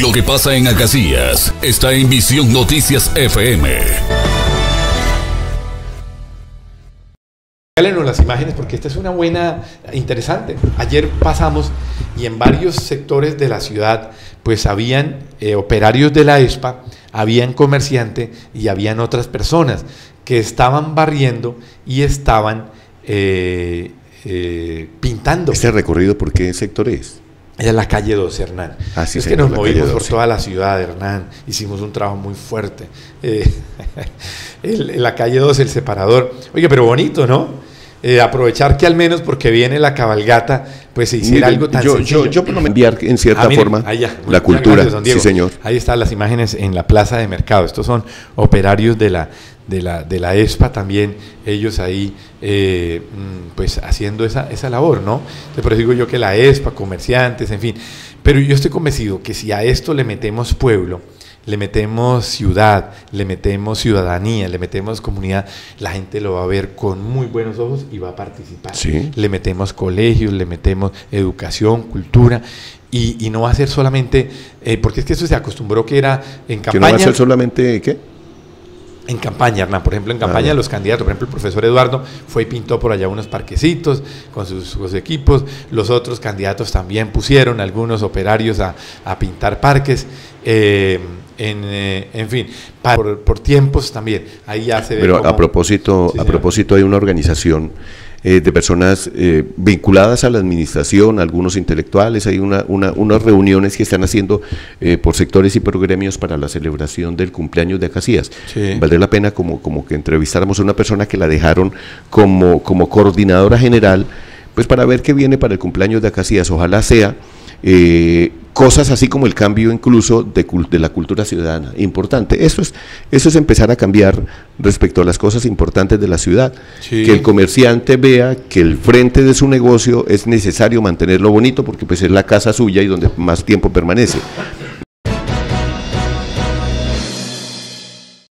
Lo que pasa en Acacias está en Visión Noticias FM. Háganos las imágenes porque esta es una buena, interesante. Ayer pasamos y en varios sectores de la ciudad pues habían eh, operarios de la ESPA, habían comerciantes y habían otras personas que estaban barriendo y estaban eh, eh, pintando. ¿Este recorrido por qué sector es? Es la calle 12, Hernán. Ah, sí, es que señor, nos la movimos por 12. toda la ciudad, Hernán. Hicimos un trabajo muy fuerte. Eh, el- la calle 12, el separador. Oye, pero bonito, ¿no? Eh, aprovechar que al menos porque viene la cabalgata, pues se hiciera algo tan yo, sencillo. yo, yo menos enviar en cierta Ah, forma la cultura. gracias, sí, señor. Ahí están las imágenes en la plaza de mercado. Estos son operarios de la, de la, de la ESPA también, ellos ahí eh, mm, pues haciendo esa, esa labor, ¿no? Entonces, por eso digo yo que la ESPA, comerciantes, en fin. Pero yo estoy convencido que si a esto le metemos pueblo, le metemos ciudad, le metemos ciudadanía, le metemos comunidad, la gente lo va a ver con muy buenos ojos y va a participar. Sí. Le metemos colegios, le metemos educación, cultura. Y, y no va a ser solamente, eh, porque es que eso se acostumbró que era en Que no va a campaña. ser solamente, ¿qué? En campaña, Hernán, por ejemplo, en campaña Claro. los candidatos, por ejemplo, el profesor Eduardo fue y pintó por allá unos parquecitos con sus, sus equipos, los otros candidatos también pusieron algunos operarios a, a pintar parques, eh, en, eh, en fin, por, por tiempos también, ahí ya se ve Pero cómo- a propósito, Sí, a propósito hay una organización eh, de personas eh, vinculadas a la administración, algunos intelectuales, hay una, una- unas reuniones que están haciendo eh, por sectores y por gremios para la celebración del cumpleaños de Acacías. Sí. Valdría la pena como, como que entrevistáramos a una persona que la dejaron como, como coordinadora general, pues para ver qué viene para el cumpleaños de Acacías. Ojalá sea eh, cosas así como el cambio incluso de, de la cultura ciudadana. Importante. Eso es, eso es empezar a cambiar respecto a las cosas importantes de la ciudad. Sí. Que el comerciante vea que el frente de su negocio es necesario mantenerlo bonito porque pues es la casa suya y donde más tiempo permanece.